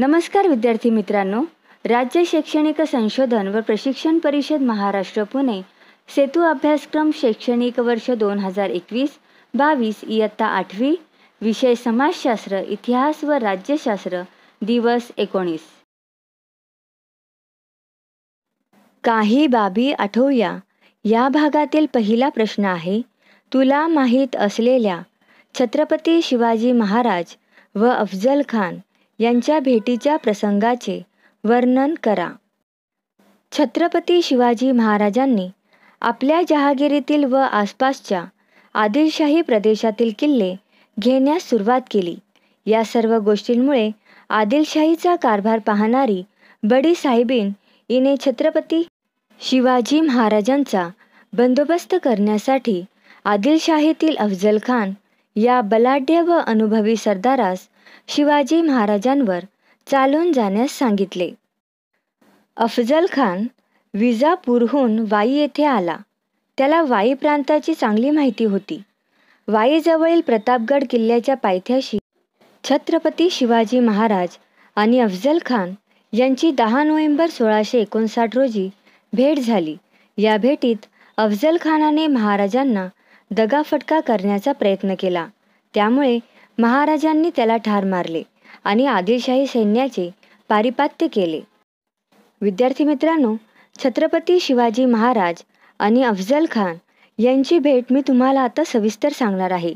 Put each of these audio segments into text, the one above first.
नमस्कार विद्यार्थी मित्रांनो. राज्य शैक्षणिक संशोधन व प्रशिक्षण परिषद महाराष्ट्र पुणे. सेतू अभ्यासक्रम शैक्षणिक वर्ष दोन हजार एकवीस बावीस इयत्ता आठवी. विषय समाजशास्त्र इतिहास व राज्यशास्त्र दिवस एकोणीस. काही बाबी आठवूया. या भागातील पहिला प्रश्न आहे तुला माहीत असलेल्या छत्रपती शिवाजी महाराज व अफजल खान यांच्या भेटीच्या प्रसंगाचे वर्णन करा. छत्रपती शिवाजी महाराजांनी आपल्या जहागिरीतील व आसपासच्या आदिलशाही प्रदेशातील किल्ले घेण्यास सुरुवात केली. या सर्व गोष्टींमुळे आदिलशाहीचा कारभार पाहणारी बडी साहेबीन हिने छत्रपती शिवाजी महाराजांचा बंदोबस्त करण्यासाठी आदिलशाहीतील अफजल खान या बलाढ्य व अनुभवी सरदारास शिवाजी महाराजांवर चालून जाण्यास सांगितले. अफजल खान विजापूरहून वाई येथे आला. त्याला वाई प्रांताची चांगली माहिती होती. वाईजवळील प्रतापगड किल्ल्याच्या पायथ्याशी छत्रपती शिवाजी महाराज आणि अफजल खान यांची दहा नोव्हेंबर सोळाशे एकोणसाठ रोजी भेट झाली. या भेटीत अफजल खानाने महाराजांना दगाफटका करण्याचा प्रयत्न केला. त्यामुळे महाराजांनी त्याला ठार मारले आणि आदिलशाही सैन्याचे पारिपात्य केले. विद्यार्थी मित्रांनो छत्रपती शिवाजी महाराज आणि अफजल खान यांची भेट मी तुम्हाला आता सविस्तर सांगणार आहे.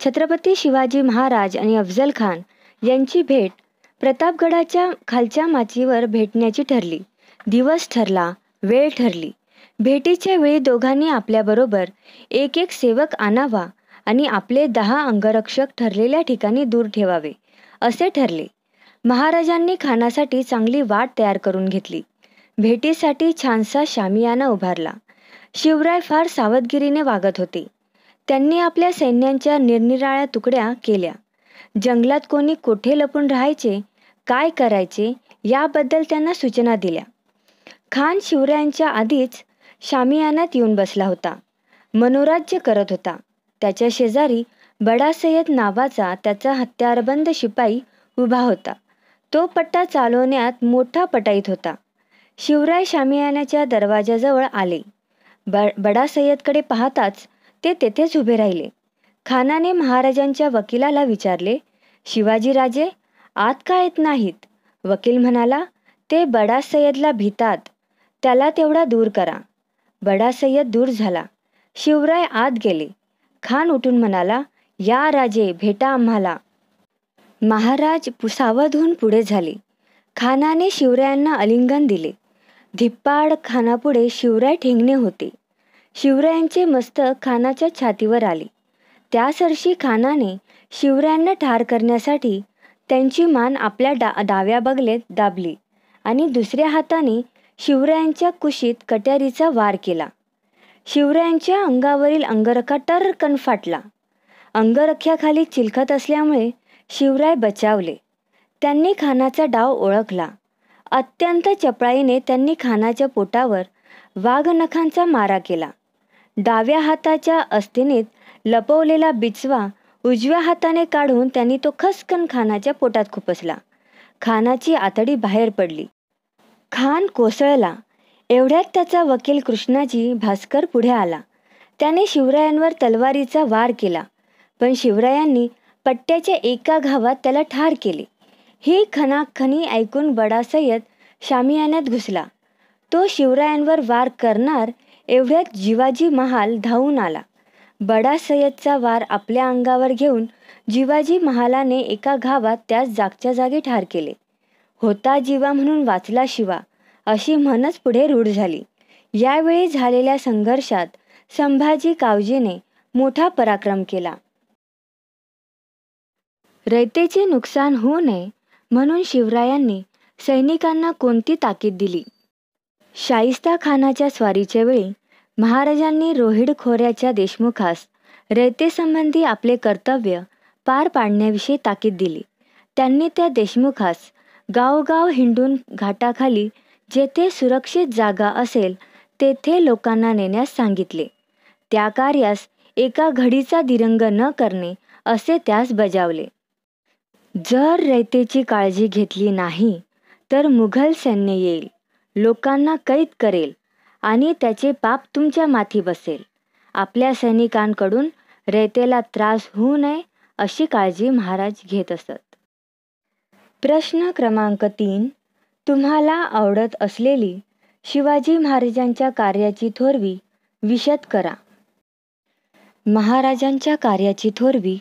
छत्रपती शिवाजी महाराज आणि अफजल खान यांची भेट प्रतापगडाच्या खालच्या माचीवर भेटण्याची ठरली. दिवस ठरला वेळ ठरली. भेटीच्या वेळी दोघांनी आपल्याबरोबर एक एक सेवक आणावा आणि आपले दहा अंगरक्षक ठरलेल्या ठिकाणी दूर ठेवावे. असे ठरले. महाराजांनी खानासाठी चांगली वाट तयार करून घेतली. भेटीसाठी छानसा शामियाना उभारला. शिवराय फार सावधगिरीने वागत होते. त्यांनी आपल्या सैन्यांच्या निरनिराळ्या तुकड्या केल्या. जंगलात कोणी कोठे लपून राहायचे काय करायचे याबद्दल त्यांना सूचना दिल्या. खान शिवरायांच्या आधीच शामियानात येऊन बसला होता. मनोराज्य करत होता. त्याच्या शेजारी बडा सय्यद नावाचा त्याचा हत्यारबंद शिपाई उभा होता. तो पट्टा चालवण्यात मोठा पटाईत होता. शिवराय शामियानाच्या दरवाजाजवळ आले. ब बडा सय्यदकडे पाहताच ते तेथेच उभे राहिले. खानाने महाराजांच्या वकिलाला विचारले शिवाजीराजे आत का येत नाहीत वकील म्हणाला ते बडा सय्यदला भीतात. त्याला तेवढा दूर करा. बडा सय्यद दूर झाला. शिवराय आत गेले. खान उठून म्हणाला या राजे भेटा आम्हाला. महाराज सावध होऊन पुढे झाले. खानाने शिवरायांना अलिंगन दिले. धिप्पाड खानापुढे शिवराय ठेंगणे होते. शिवरायांचे मस्तक खानाच्या छातीवर आले. त्यासरशी खानाने शिवरायांना ठार करण्यासाठी त्यांची मान आपल्या डा डाव्या बगलेत दाबली आणि दुसऱ्या हाताने शिवरायांच्या कुशीत कट्यारीचा वार केला. शिवरायांच्या अंगावरील अंगरखा टर्रकन फाटला. अंगरख्याखाली चिलखत असल्यामुळे शिवराय बचावले. त्यांनी खानाचा डाव ओळखला. अत्यंत चपळाईने त्यांनी खानाच्या पोटावर वाघनखांचा मारा केला. डाव्या हाताच्या अस्थिनीत लपवलेला बिचवा उजव्या हाताने काढून त्यांनी तो खसकन खानाच्या पोटात खुपसला. खानाची आतडी बाहेर पडली. खान कोसळला. एवढ्यात त्याचा वकील कृष्णाजी भास्कर पुढे आला. त्याने शिवरायांवर तलवारीचा वार केला. पण शिवरायांनी पट्ट्याच्या एका घावात त्याला ठार केले. ही खनाखनी ऐकून बडा सय्यद शामियान्यात घुसला. तो शिवरायांवर वार करणार एवढ्यात जिवाजी महाल धावून आला. बडा सय्यदचा वार आपल्या अंगावर घेऊन जिवाजी महालाने एका घावात त्यास जागच्या जागी ठार केले. होता जीवा म्हणून वाचला शिवा. अशी म्हणच पुढे रूढ झाली. यावेळी झालेल्या संघर्षात संभाजी कावजीने मोठा पराक्रम केला. रयतेचे नुकसान होऊ नये म्हणून शिवरायांनी सैनिकांना कोणती ताकीद दिली? शाहिस्ता खानाच्या स्वारीच्या वेळी महाराजांनी रोहिड खोऱ्याच्या देशमुखास रयतेसंबंधी आपले कर्तव्य पार पाडण्याविषयी ताकीद दिली. त्यांनी त्या देशमुखास गावगाव हिंडून घाटाखाली जेथे सुरक्षित जागा असेल तेथे लोकांना नेण्यास सांगितले. त्या कार्यास एका घडीचा दिरंग न करणे असे त्यास बजावले. जर रयतेची काळजी घेतली नाही तर मुघल सैन्य येईल. लोकांना कैद करेल आणि त्याचे पाप तुमच्या माथी बसेल. आपल्या सैनिकांकडून रयतेला त्रास होऊ नये अशी काळजी महाराज घेत असत. प्रश्न क्रमांक तीन तुम्हाला आवडत असलेली शिवाजी महाराजांच्या कार्याची थोरवी विशद करा. महाराजांच्या कार्याची थोरवी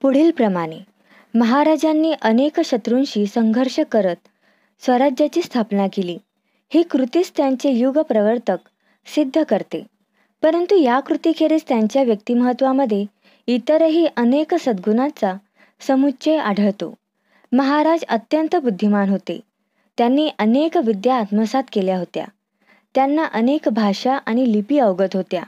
पुढील प्रमाणे. महाराजांनी अनेक शत्रूंशी संघर्ष करत स्वराज्याची स्थापना केली. ही कृतीच त्यांचे युग प्रवर्तक सिद्ध करते. परंतु या कृतीखेरीज त्यांच्या व्यक्तिमत्वामध्ये इतरही अनेक सद्गुणांचा समुच्चय आढळतो. महाराज अत्यंत बुद्धिमान होते. त्यांनी अनेक विद्या आत्मसात केल्या होत्या. त्यांना अनेक भाषा आणि लिपी अवगत होत्या.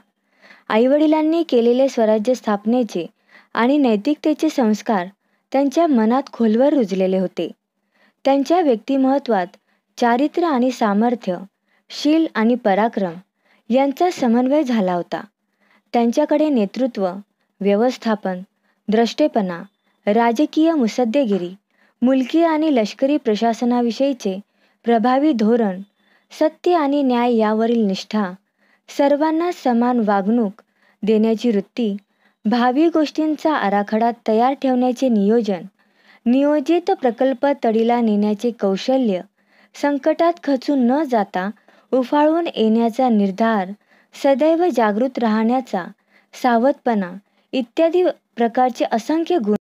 आईवडिलांनी केलेले स्वराज्य स्थापनेचे आणि नैतिकतेचे संस्कार त्यांच्या मनात खोलवर रुजलेले होते. त्यांच्या व्यक्तिमत्वात चारित्र्य आणि सामर्थ्य शील आणि पराक्रम यांचा समन्वय झाला होता. त्यांच्याकडे नेतृत्व व्यवस्थापन द्रष्टेपणा राजकीय मुसद्देगिरी मुलकी आणि लष्करी प्रशासनाविषयीचे प्रभावी धोरण सत्य आणि न्याय यावरील निष्ठा सर्वांना समान वागणूक देण्याची वृत्ती भावी गोष्टींचा आराखडा तयार ठेवण्याचे नियोजन नियोजित प्रकल्प तडीला नेण्याचे कौशल्य संकटात खचून न जाता उफाळून येण्याचा निर्धार सदैव जागृत राहण्याचा सावधपणा इत्यादी प्रकारचे असंख्य गुण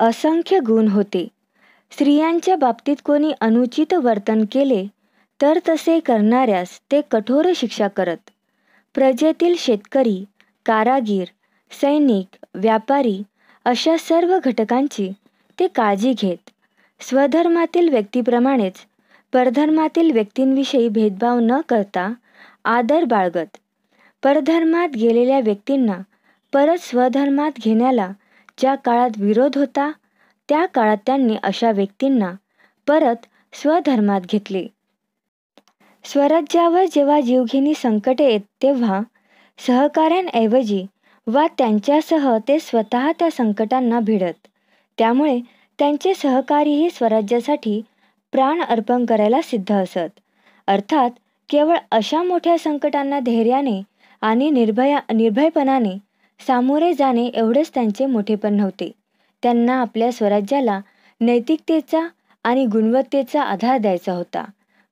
असंख्य गुण होते. स्त्रियांच्या बाबतीत कोणी अनुचित वर्तन केले तर तसे करणाऱ्यास ते कठोर शिक्षा करत. प्रजेतील शेतकरी कारागीर सैनिक व्यापारी अशा सर्व घटकांची ते काळजी घेत. स्वधर्मातील व्यक्तीप्रमाणेच परधर्मातील व्यक्तींविषयी भेदभाव न करता आदर बाळगत. परधर्मात गेलेल्या व्यक्तींना परत स्वधर्मात घेण्याला ज्या काळात विरोध होता त्या काळात त्यांनी अशा व्यक्तींना परत स्वधर्मात घेतले. स्वराज्यावर जेव्हा जीवघेणी संकटे येत तेव्हा सहकाऱ्यांऐवजी वा त्यांच्यासह ते स्वतः त्या संकटांना भिडत. त्यामुळे त्यांचे सहकारीही स्वराज्यासाठी प्राण अर्पण करायला सिद्ध असत. अर्थात केवळ अशा मोठ्या संकटांना धैर्याने आणि निर्भया निर्भयपणाने सामोरे जाणे एवढेच त्यांचे मोठेपण नव्हते. त्यांना आपल्या स्वराज्याला नैतिकतेचा आणि गुणवत्तेचा आधार द्यायचा होता.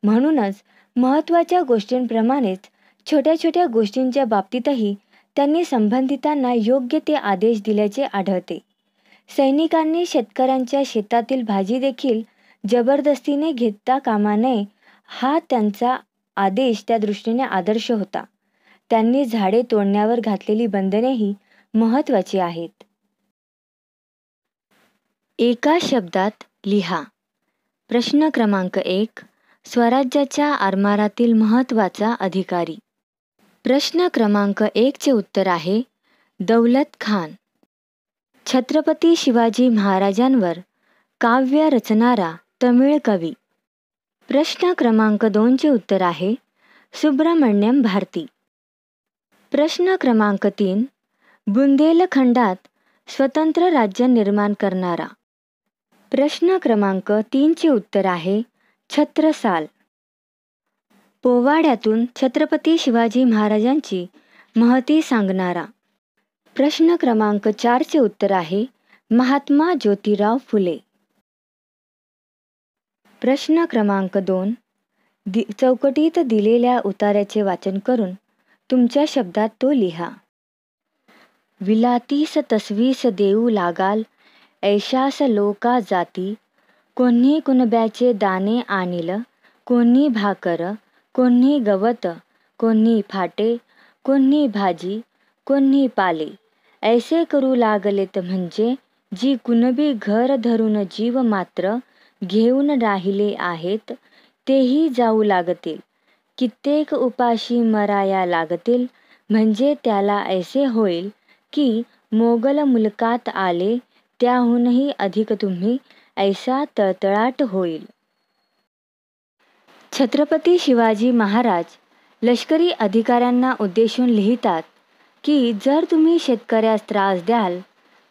म्हणूनच महत्त्वाच्या गोष्टींप्रमाणेच छोट्या छोट्या गोष्टींच्या बाबतीतही त्यांनी संबंधितांना योग्य ते आदेश दिल्याचे आढळते. सैनिकांनी शेतकऱ्यांच्या शेतातील भाजी देखील जबरदस्तीने घेता कामा नये हा त्यांचा आदेश त्या दृष्टीने आदर्श होता. त्यांनी झाडे तोडण्यावर घातलेली बंधनेही महत्त्वाची आहेत. एका शब्दात लिहा. प्रश्न क्रमांक एक स्वराज्याच्या आरमारातील महत्त्वाचा अधिकारी. प्रश्न क्रमांक एकचे उत्तर आहे दौलत खान. छत्रपती शिवाजी महाराजांवर काव्य रचणारा तमिळ कवी. प्रश्न क्रमांक दोनचे उत्तर आहे सुब्रमण्यम भारती. प्रश्न क्रमांक तीन बुंदेलखंडात स्वतंत्र राज्य निर्माण करणारा. प्रश्न क्रमांक तीनचे उत्तर आहे छत्रसाल. पोवाड्यातून छत्रपती शिवाजी महाराजांची महती सांगणारा. प्रश्न क्रमांक चारचे उत्तर आहे महात्मा ज्योतिराव फुले. प्रश्न क्रमांक दोन दि चौकटीत दिलेल्या उतार्याचे वाचन करून तुमच्या शब्दात तो लिहा. विलातीस तसवीस देऊ लागाल ऐशास लोका जाती कोणी कुणब्याचे दाणे आणील कोणी भाकर कोणी गवत कोणी फाटे कोणी भाजी कोणी पाले. ऐसे करू लागलेत म्हणजे जी कुणबी घर धरून जीव मात्र घेऊन राहिले आहेत तेही जाऊ लागतील. कित्येक उपाशी मराया लागतील म्हणजे त्याला ऐसे होईल की मोगल मुलकात आले त्याहूनही अधिक तुम्ही ऐसा तळतळाट होईल. छत्रपती शिवाजी महाराज लष्करी अधिकाऱ्यांना उद्देशून लिहितात की जर तुम्ही शेतकऱ्यास त्रास द्याल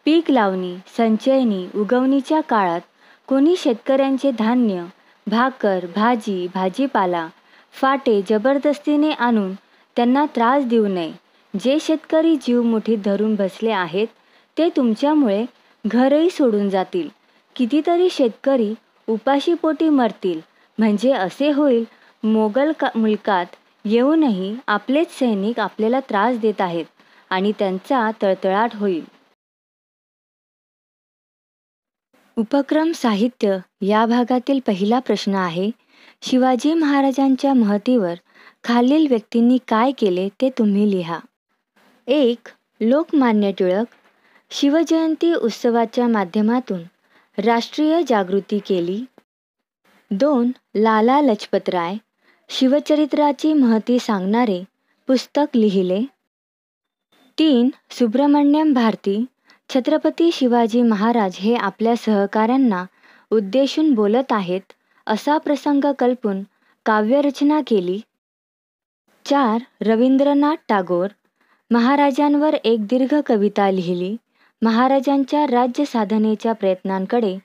पीक लावणी संचयनी उगवणीच्या काळात कोणी शेतकऱ्यांचे धान्य भाकर भाजी भाजीपाला फाटे जबरदस्तीने आणून त्यांना त्रास देऊ नये जे शेतकरी जीव मुठीत धरून बसले आहेत ते तुमच्यामुळे घरही सोडून जातील. कितीतरी शेतकरी उपाशीपोटी मरतील. म्हणजे असे होईल मोगल का मुलकात येऊनही आपलेच सैनिक आपल्याला त्रास देत आहेत आणि त्यांचा तळतळाट होईल. उपक्रम साहित्य या भागातील पहिला प्रश्न आहे शिवाजी महाराजांच्या महतीवर खालील व्यक्तींनी काय केले ते तुम्ही लिहा. एक लोकमान्य टिळक शिवजयंती उत्सवाच्या माध्यमातून राष्ट्रीय जागृती केली. दोन लाला लजपतराय शिवचरित्राची महती सांगणारे पुस्तक लिहिले. तीन सुब्रमण्यम भारती छत्रपती शिवाजी महाराज हे आपल्या सहकाऱ्यांना उद्देशून बोलत आहेत असा प्रसंग कल्पून काव्यरचना केली. चार रवींद्रनाथ टागोर महाराजांवर एक दीर्घ कविता लिहिली. महाराजांच्या राज्य साधनेच्या प्रयत्नांकडे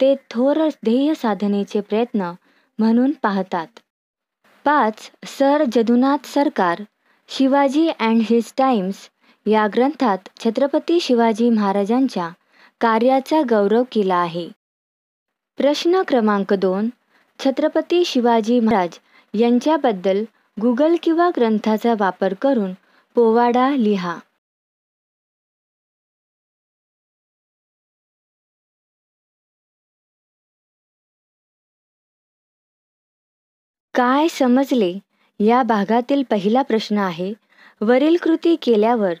ते थोर ध्येय साधनेचे प्रयत्न म्हणून पाहतात. पाच सर जदुनाथ सरकार शिवाजी अँड हिज टाइम्स या ग्रंथात छत्रपती शिवाजी महाराजांच्या कार्याचा गौरव केला आहे. प्रश्न क्रमांक दोन छत्रपती शिवाजी महाराज यांच्याबद्दल गुगल किंवा ग्रंथाचा वापर करून पोवाडा लिहा. काय समजले? या भागातील पहिला प्रश्न आहे वरील कृती केल्यावर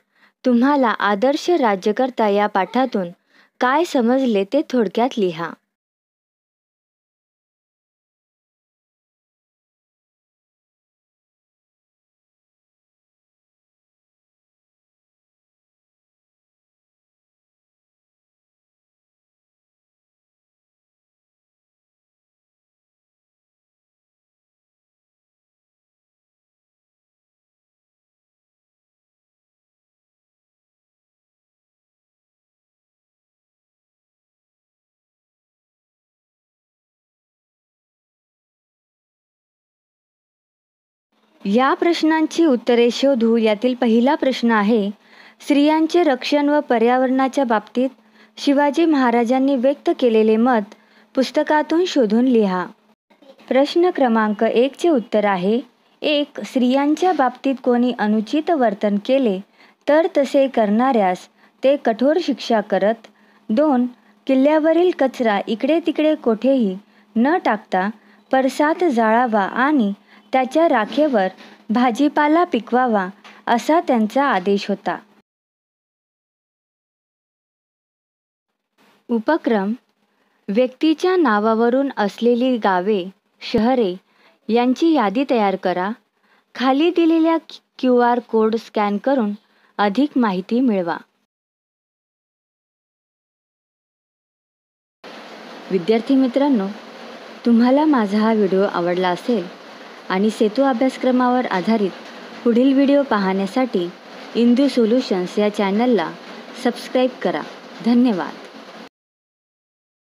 तुम्हाला आदर्श राज्यकर्ता या पाठातून काय समजले ते थोडक्यात लिहा. या प्रश्नांची उत्तरे शोधू यातील पहिला प्रश्न आहे स्त्रियांचे रक्षण व पर्यावरणाच्या बाबतीत शिवाजी महाराजांनी व्यक्त केलेले मत पुस्तकातून शोधून लिहा. प्रश्न क्रमांक एकचे उत्तर आहे एक स्त्रियांच्या बाबतीत कोणी अनुचित वर्तन केले तर तसे करणाऱ्यास ते कठोर शिक्षा करत दोन किल्ल्यावरील कचरा इकडे तिकडे कोठेही न टाकता परसात जाळावा आणि त्याच्या राखेवर भाजीपाला पिकवावा असा त्यांचा आदेश होता. उपक्रम व्यक्तीच्या नावावरून असलेली गावे शहरे यांची यादी तयार करा. खाली दिलेल्या क्यू आर कोड स्कॅन करून अधिक माहिती मिळवा. विद्यार्थी मित्रांनो तुम्हाला माझा हा व्हिडिओ आवडला असेल आणि सेतू अभ्यासक्रमावर आधारित पुढील व्हिडिओ पाहण्यासाठी इंदू सोल्युशन्स या चॅनलला सबस्क्राईब करा. धन्यवाद.